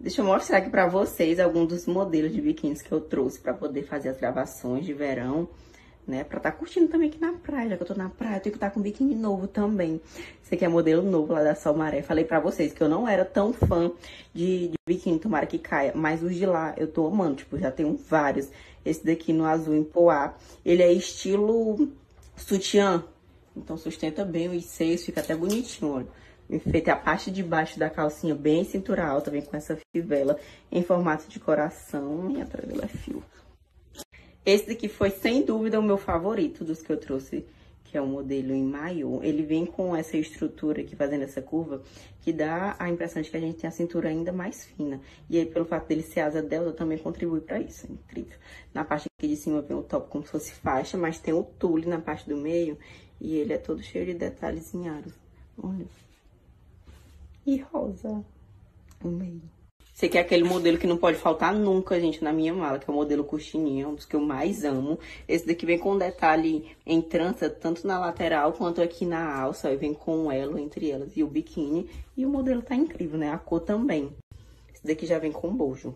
Deixa eu mostrar aqui pra vocês alguns dos modelos de biquínis que eu trouxe pra poder fazer as gravações de verão, né? Pra tá curtindo também aqui na praia, já que eu tô na praia, eu tenho que estar tá com biquíni novo também. Esse aqui é modelo novo lá da Salmaré. Falei pra vocês que eu não era tão fã de, de biquíni, tomara que caia, mas os de lá eu tô amando, tipo, já tenho vários. Esse daqui no azul em poá, ele é estilo sutiã, então sustenta bem os seios, fica até bonitinho, olha feita a parte de baixo da calcinha bem cintura alta, vem com essa fivela em formato de coração e atrás dela é fio. Esse daqui foi sem dúvida o meu favorito dos que eu trouxe, que é o modelo em maiô. Ele vem com essa estrutura aqui, fazendo essa curva, que dá a impressão de que a gente tem a cintura ainda mais fina. E aí, pelo fato dele ser asa delta, também contribui para isso, é incrível. Na parte aqui de cima vem o top como se fosse faixa, mas tem o tule na parte do meio, e ele é todo cheio de detalhes em aros. Olha e rosa no meio. Esse aqui é aquele modelo que não pode faltar nunca, gente, na minha mala, que é o modelo coxininha, um dos que eu mais amo. Esse daqui vem com detalhe em trança, tanto na lateral quanto aqui na alça, e vem com um elo entre elas e o biquíni. E o modelo tá incrível, né? A cor também. Esse daqui já vem com bojo.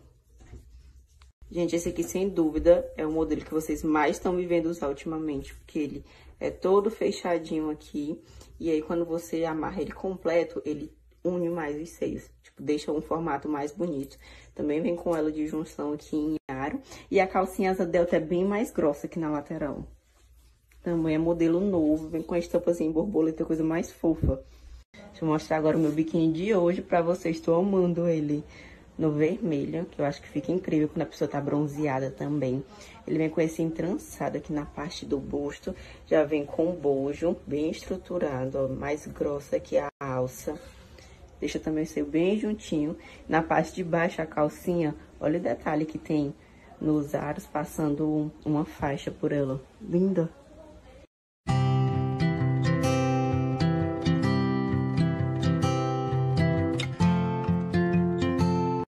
Gente, esse aqui, sem dúvida, é o modelo que vocês mais estão me vendo usar ultimamente, porque ele é todo fechadinho aqui. E aí, quando você amarra ele completo, ele une mais os seios, tipo, deixa um formato mais bonito. Também vem com ela de junção aqui em aro. E a calcinha asa delta é bem mais grossa aqui na lateral. Também é modelo novo, vem com a estampazinha em borboleta, coisa mais fofa. Deixa eu mostrar agora o meu biquíni de hoje pra vocês. Estou amando ele no vermelho, que eu acho que fica incrível quando a pessoa tá bronzeada também. Ele vem com esse entrançado aqui na parte do busto, já vem com bojo, bem estruturado, ó, mais grossa que a alça. Deixa também ser bem juntinho. Na parte de baixo, a calcinha, olha o detalhe que tem nos aros, passando uma faixa por ela. Linda!